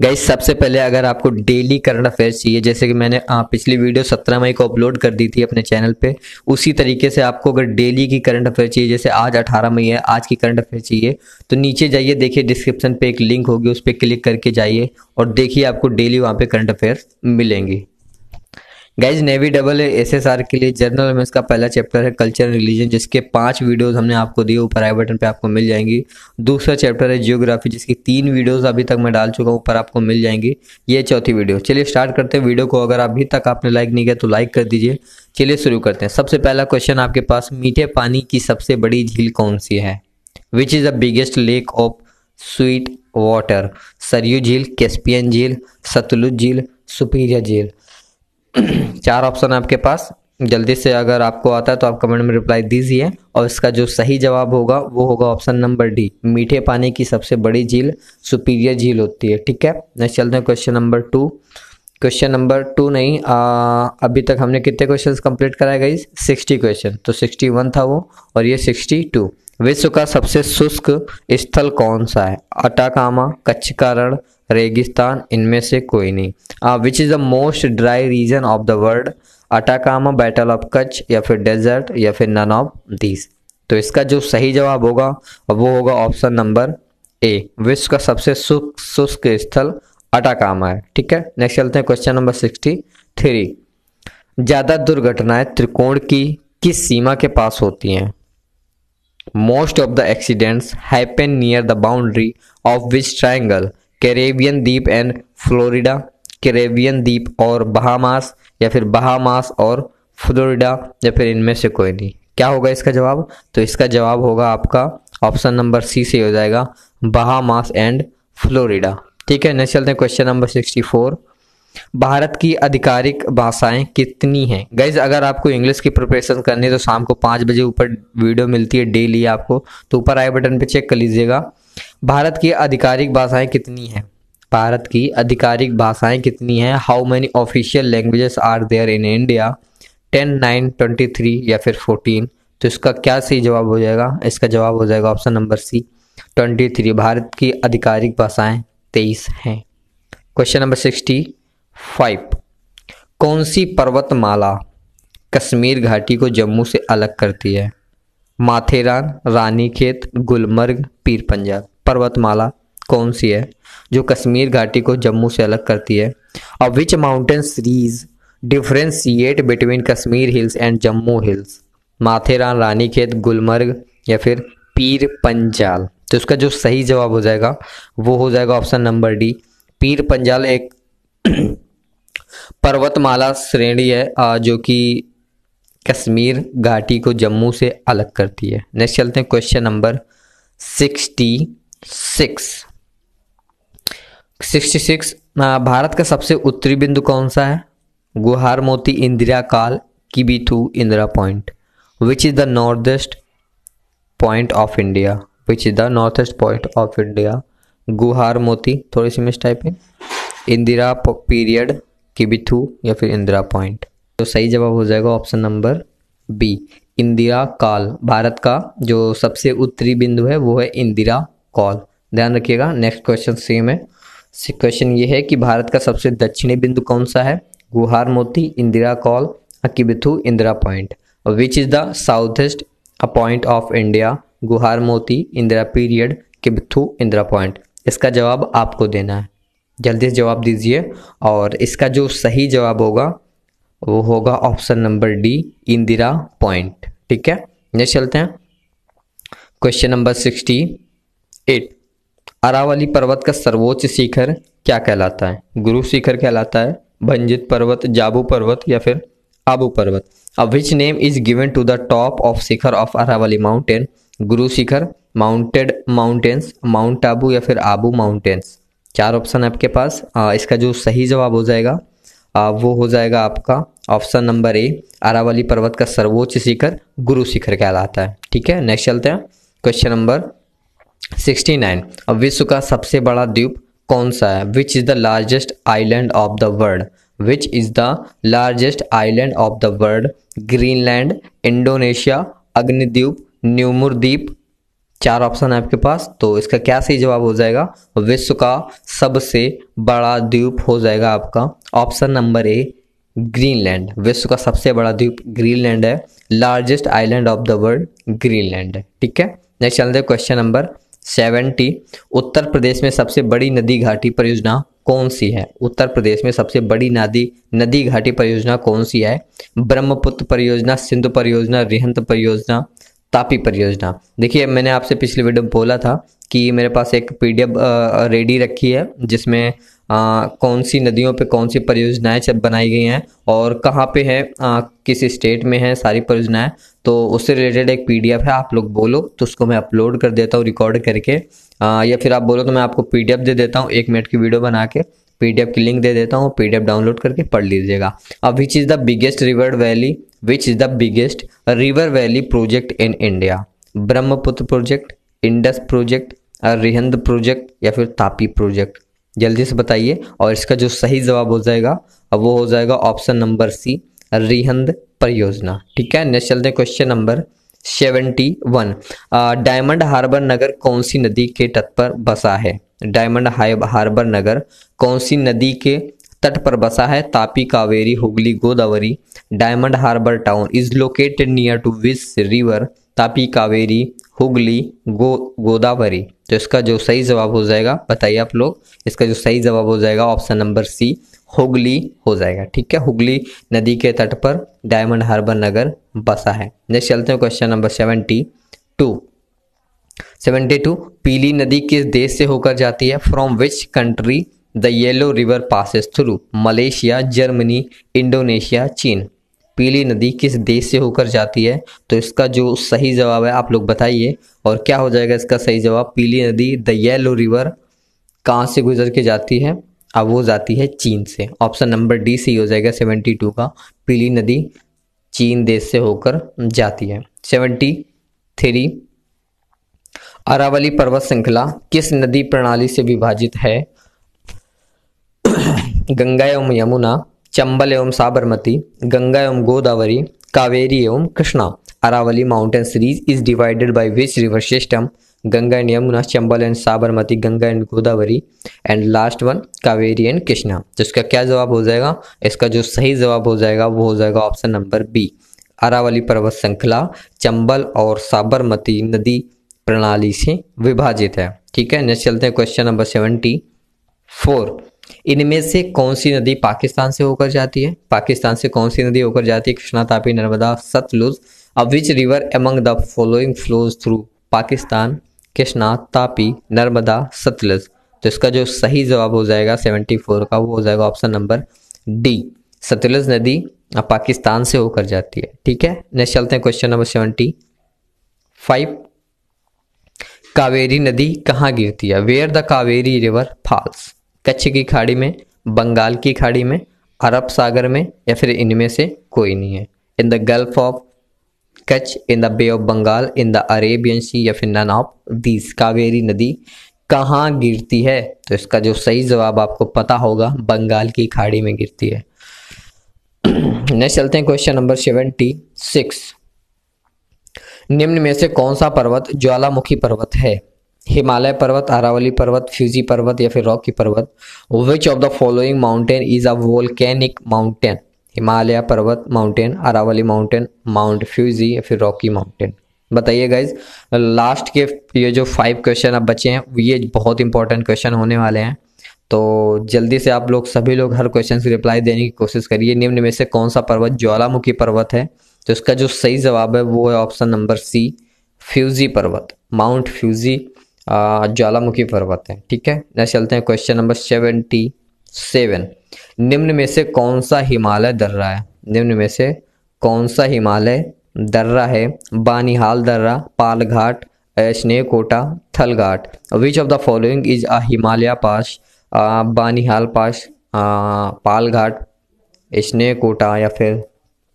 Guys सबसे पहले अगर आपको डेली करंट अफेयर्स चाहिए, जैसे कि मैंने पिछली वीडियो 17 मई को अपलोड कर दी थी अपने चैनल पे, उसी तरीके से आपको अगर डेली की करंट अफेयर चाहिए, जैसे आज 18 मई है, आज की करंट अफेयर चाहिए तो नीचे जाइए, देखिए डिस्क्रिप्शन पे एक लिंक होगी, उस पर क्लिक करके जाइए और देखिए आपको डेली वहाँ पर करंट अफेयर मिलेंगी। Guys navy double S S R के लिए जर्नल में इसका पहला चैप्टर है कल्चर एंड रिलीजन जिसके पाँच वीडियोस हमने आपको दिए। ऊपर आई बटन पे आपको मिल जाएँगी। दूसरा चैप्टर है जियोग्राफी जिसकी तीन वीडियोस अभी तक मैं डाल चुका हूँ। ऊपर आपको मिल जाएँगी। ये चौथी वीडियो चलिए स्टार्ट करते हैं। वीडियो को अगर अभी तक आपने लाइक नहीं किया तो लाइक कर दीजिए। चलिए शुरू करते हैं। सबसे पहला क्वेश्चन आपके पास, मीठे पानी की सबसे बड़ी झील कौन सी है? Which is the biggest lake of sweet water Sarayu झील कैस्पियन झील सतलुज झील सुपीरिया झील। चार ऑप्शन है आपके पास। जल्दी से अगर आपको आता है तो आप कमेंट में रिप्लाई दीजिए और इसका जो सही जवाब होगा, वो होगा ऑप्शन नंबर डी। मीठे पानी की सबसे बड़ी झील, सुपीरियर झील होती है, ठीक है? नेक्स्ट चलते हैं question number two. Question number two नहीं आ, अभी तक हमने कितने क्वेश्चंस कंप्लीट कराए गई सिक्सटी क्वेश्चन तो सिक्सटी वन था वो और ये सिक्सटी टू विश्व का सबसे शुष्क स्थल कौन सा है? अटाकामा कच्छ का रण रेगिस्तान इनमें से कोई नहीं. Which is the most dry region of the world Atacama battle of Kutch या फिर डेजर्ट या फिर नन ऑफ़ दीज तो इसका जो सही जवाब होगा वो होगा ऑप्शन नंबर ए विश्व का सबसे शुष्क स्थल अटाकामा है ठीक है? नेक्स्ट चलते हैं क्वेश्चन नंबर सिक्सटी थ्री ज़्यादा दुर्घटनाएँ त्रिकोण की किस सीमा के पास होती हैं? Most of the accidents happen near the boundary of which triangle Caribbean द्वीप एंड फ्लोरिडा कैरेबियन द्वीप और बहामास या फिर बहामास और फ्लोरिडा या फिर इनमें से कोई नहीं? क्या होगा इसका जवाब? तो इसका जवाब होगा आपका ऑप्शन नंबर सी से हो जाएगा बहामास एंड फ्लोरिडा ठीक है नेक्स्ट चलते हैं question number sixty four Bharat की आधिकारिक भाषाएँ कितनी हैं? गैज अगर आपको इंग्लिश की प्रिपरेशन करनी है तो शाम को पाँच बजे ऊपर वीडियो मिलती है डेली आपको तो ऊपर आई बटन पे चेक कर लीजिएगा। भारत की आधिकारिक भाषाएँ कितनी हैं? भारत की आधिकारिक भाषाएँ कितनी हैं? How many official languages are there in India ten nine twenty three या फिर फोर्टीन तो इसका क्या सही जवाब हो जाएगा? इसका जवाब हो जाएगा option number C twenty three Bharat की आधिकारिक भाषाएँ तेईस हैं। क्वेश्चन नंबर सिक्सटी फाइव कौन सी पर्वतमाला कश्मीर घाटी को जम्मू से अलग करती है? माथेरान, रानीखेत, गुलमर्ग, पीर पंजाब। पर्वतमाला कौन सी है जो कश्मीर घाटी को जम्मू से अलग करती है? और which mountain series differentiate between Kashmir hills and Jammu hills Matheran, Ranikhet, Gulmarg या फिर पीर पंजाल? तो इसका जो सही जवाब हो जाएगा, वो हो जाएगा option number D Pir Panjal एक पर्वतमाला श्रेणी है जो कि कश्मीर घाटी को जम्मू से अलग करती है। नेक्स्ट चलते हैं question number sixty six sixty six Bharat का सबसे उत्तरी बिंदु कौन सा है? Guhar Moti Indira col Kibithu Indira point which is the north east point of India which is the north east point of India Guhar Moti थोड़ी सी miss typing Indira period Kibithu या फिर इंदिरा पॉइंट तो सही जवाब हो जाएगा option number B Indira काल भारत का जो सबसे उत्तरी बिंदु है, वो है इंदिरा कॉल ध्यान रखिएगा नेक्स्ट क्वेश्चन सेम है. क्वेश्चन ये है कि भारत का सबसे दक्षिणी बिंदु कौन सा है? Guhar Moti Indira col Kibithu Indira point which is the south east point of India Guhar Moti, Indira period, Kibithu, Indira point. इसका जवाब आपको देना है। जल्दी से जवाब दीजिए और इसका जो सही जवाब होगा, वो होगा option number D, Indira point. ठीक है? नेक्स्ट चलते हैं। Question number sixty eight. Aravalli पर्वत का सर्वोच्च शिखर क्या कहलाता है? गुरु शिखर कहलाता है, भंजित पर्वत, जाबू पर्वत या फिर आबू पर्वत। अब which name is given to the top of shikhar of Aravalli mountain Guru Shikhar mounted mountains mount Abu या फिर आबू माउंटेन्स चार ऑप्शन है आपके पास। आ, इसका जो सही जवाब हो जाएगा आ, वो हो जाएगा आपका ऑप्शन नंबर ए अरावली पर्वत का सर्वोच्च शिखर गुरु शिखर कहलाता है। ठीक है नेक्स्ट चलते हैं। क्वेश्चन नंबर सिक्सटी नाइन विश्व का सबसे बड़ा द्वीप कौन सा है? Which is the largest island of the world which is the largest island of the world Greenland Indonesia Agnidweep New Moore द्वीप चार ऑप्शन है आपके पास तो इसका क्या सही जवाब हो जाएगा? विश्व का सबसे बड़ा द्वीप हो जाएगा आपका। ऑप्शन नंबर ए ग्रीनलैंड विश्व का सबसे बड़ा द्वीप ग्रीनलैंड है। Largest island of the world Greenland है। ठीक है? नेक्स्ट चलते हैं question number seventy Uttar Pradesh में सबसे बड़ी नदी घाटी परियोजना कौन सी है? उत्तर प्रदेश में सबसे बड़ी नदी नदी घाटी परियोजना कौन सी है? ब्रह्मपुत्र परियोजना, सिंधु परियोजना, रिहंत परियोजना तापी परियोजना। देखिए मैंने आपसे पिछले वीडियो में बोला था कि मेरे पास एक पीडीएफ रेडी रखी है जिसमें आ, कौन सी नदियों पे कौन सी परियोजनाएँ बनाई गई हैं और कहाँ पे है आ, किस स्टेट में है सारी परियोजनाएँ। तो उससे रिलेटेड एक पीडीएफ है आप लोग बोलो तो उसको मैं अपलोड कर देता हूँ रिकॉर्ड करके। आ, या फिर आप बोलो तो मैं आपको पीडीएफ दे देता हूँ एक मिनट की वीडियो बना के। पीडीएफ की लिंक दे देता हूँ पीडीएफ डाउनलोड करके पढ़ लीजिएगा। अब which is the biggest river valley which is the biggest river valley project in India Brahmaputra project Indus project Rihand project या फिर तापी प्रोजेक्ट जल्दी से बताइए और इसका जो सही जवाब हो जाएगा वो हो जाएगा ऑप्शन नंबर सी रिहंद परियोजना ठीक है नेक्स्ट चलते हैं question number seventy one diamond harbour नगर कौन सी नदी के तट पर बसा है? डायमंड हार्बर नगर कौन सी नदी के तट पर बसा है? Tapi, Kaveri, Hooghly, Godavari, diamond harbour town. Is located near to this river, Tapi, Kaveri, Hooghly, Go, Godavari. तो इसका जो सही जवाब हो जाएगा, बताइए आप लोग, इसका जो सही जवाब हो जाएगा ऑप्शन नंबर सी, हुगली हो जाएगा। ठीक है, हुगली नदी के तट पर डायमंड हार्बर नगर बसा है। नेक्स्ट चलते हैं question number seventy two. Seventy two पीली नदी किस देश से होकर जाती है? From which country the yellow river passes through Malaysia, Germany, Indonesia, Cheen. पीली नदी किस देश से होकर जाती है? तो इसका जो सही जवाब है, आप लोग बताइए। और क्या हो जाएगा इसका सही जवाब? पीली नदी द येलो रिवर कहाँ से गुजर के जाती है? अब वो जाती है चीन से। ऑप्शन नंबर डी सी हो जाएगा सेवेंटी टू का। पीली नदी चीन देश से होकर जाती है। सेवेंटी थ्री अरावली पर्वत श्रृंखला किस नदी प्रणाली से विभाजित है? गंगा एवं यमुना, चंबल एवं साबरमती, गंगा एवं गोदावरी, कावेरी एवं Krishna. Aravalli mountain series is divided by which river system Ganga and Yamuna, Chambal and Sabarmati, Ganga and Godavari and last one Kaveri and Krishna. तो इसका क्या जवाब हो जाएगा? इसका जो सही जवाब हो जाएगा, वो हो जाएगा ऑप्शन नंबर बी अरावली पर्वत श्रृंखला, चंबल और साबरमती नदी प्रणाली से विभाजित है। ठीक है नेक्स्ट चलते हैं क्वेश्चन नंबर सेवेंटी फोर इनमें से कौन सी नदी पाकिस्तान से होकर जाती है? पाकिस्तान से कौन सी नदी होकर जाती है? कृष्णा, तापी, नर्मदा, सतलुज। अब which river among the following flows through Pakistan? Krishna, Tapi, Narmada, Sutlej. तो इसका जो सही जवाब हो जाएगा 74 का, वो हो जाएगा ऑप्शन नंबर डी सतलुज नदी पाकिस्तान से होकर जाती है। ठीक है नेक्स्ट चलते हैं question number seventy five Kaveri नदी कहाँ गिरती है? Where the Kaveri river falls Kutch की खाड़ी में, बंगाल की खाड़ी में, अरब सागर में, या फिर इनमें से कोई नहीं है? In the gulf of Kutch in the bay of Bengal in the Arabian sea या फिर नन ऑफ़ दीज कावेरी नदी कहाँ गिरती है? तो इसका जो सही जवाब आपको पता होगा, बंगाल की खाड़ी में गिरती है। नेक्स्ट चलते हैं क्वेश्चन नंबर सेवेंटी सिक्स। निम्न में से कौन सा पर्वत ज्वालामुखी पर्वत है? हिमालय पर्वत, अरावली पर्वत, फ्यूजी पर्वत या फिर रॉकी पर्वत? Which of the following mountain is a volcanic mountain Himalaya parvat mountain Aravalli mountain mount Fuji या फिर रॉकी माउंटेन बताइए गाइज़ लास्ट के ये जो फाइव क्वेश्चन अब बचे हैं, ये बहुत इंपॉर्टेंट क्वेश्चन होने वाले हैं। तो जल्दी से आप लोग, सभी लोग हर क्वेश्चन की रिप्लाई देने की कोशिश करिए। निम्न में से कौन सा पर्वत ज्वालामुखी पर्वत है? तो इसका जो सही जवाब है वो है ऑप्शन नंबर सी फ्यूजी पर्वत माउंट फ्यूजी ज्वालामुखी पर्वत है, ठीक है? नेक्स्ट चलते हैं क्वेश्चन नंबर सेवेंटी सेवन निम्न में से कौन सा हिमालय दर्रा है? निम्न में से कौन सा हिमालय दर्रा है? बानिहाल दर्रा, Palghat स्नेकोटा Thalghat. Which of the following is a Himalaya pass Banihal pass Palghat स्नेकोटा या फिर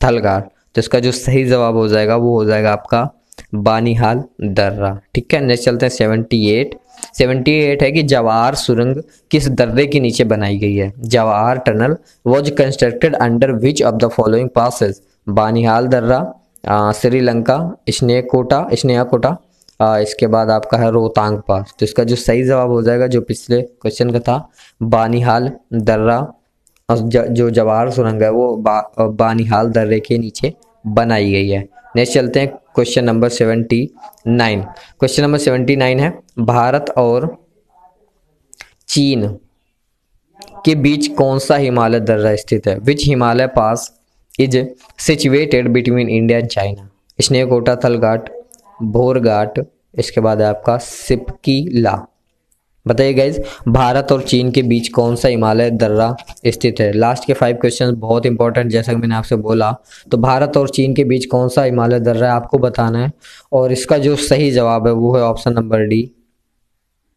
थलघाट? तो इसका जो सही जवाब हो जाएगा वो हो जाएगा आपका बानिहाल दर्रा। ठीक है नेक्स्ट चलते हैं सेवेंटी एट सेवेंटी एट है कि जवाहर सुरंग किस दर्रे के नीचे बनाई गई है? Jawahar tunnel was constructed under which of the following passes Banihal darra Sri Lanka स्नेकोटा स्नेकोटा आ, इसके बाद आपका है रोहतांग पास तो इसका जो सही जवाब हो जाएगा जो पिछले क्वेश्चन का था बानिहाल दर्रा। जो जवाहर सुरंग है वो बा, बानिहाल दर्रे के नीचे बनाई गई है। नेक्स्ट चलते हैं question number seventy nine question number seventy nine है भारत और चीन के बीच कौन सा हिमालय दर्रा स्थित है? Which Himalaya pass is situated between India and China स्नेकोटा Thal Ghat Bhor Ghat इसके बाद है आपका सिपकी ला बताइए गाइज़ भारत और चीन के बीच कौन सा हिमालय दर्रा स्थित है? लास्ट के फाइव क्वेश्चन बहुत इंपॉर्टेंट जैसा कि मैंने आपसे बोला तो भारत और चीन के बीच कौन सा हिमालय दर्रा है आपको बताना है? और इसका जो सही जवाब है, वो है option number D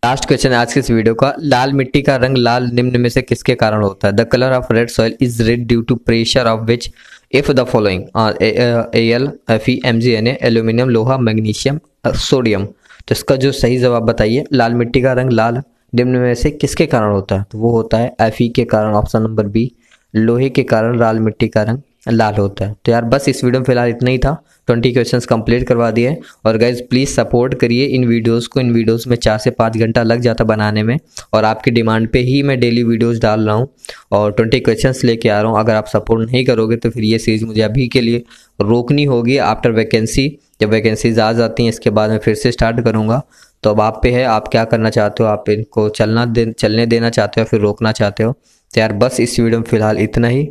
last question आज के इस वीडियो का, लाल मिट्टी का रंग लाल निम्न में से किसके कारण होता है? The colour of red soil is red due to pressure of which if the following L F E M G N aluminium loha magnesium sodium तो इसका जो सही जवाब बताइए, लाल मिट्टी का रंग लाल, निम्न में से किसके कारण होता है? तो वो होता है एफ़ के कारण ऑप्शन नंबर बी लोहे के कारण लाल मिट्टी का रंग लाल होता है। तो यार, बस इस वीडियो में फ़िलहाल इतना ही था। ट्वेंटी क्वेश्चंस कंप्लीट करवा दिए और गाइज़ प्लीज़ सपोर्ट करिए इन वीडियोस को। इन वीडियोस में चार से पाँच घंटा लग जाता बनाने में। और आपकी डिमांड पे ही मैं डेली वीडियोस डाल रहा हूँ। और ट्वेंटी क्वेश्चंस लेके आ रहा हूँ। अगर आप सपोर्ट नहीं करोगे तो फिर ये सीरीज़ मुझे अभी के लिए रोकनी होगी आफ्टर वैकेंसी जब वैकेंसीज आ जाती हैं, इसके बाद मैं फिर से स्टार्ट करूँगा। तो अब आप पे है, आप क्या करना चाहते हो? आप इनको चलना दे, चलने देना चाहते हो फिर रोकना चाहते हो? तो यार, बस इस वीडियो में फ़िलहाल इतना ही।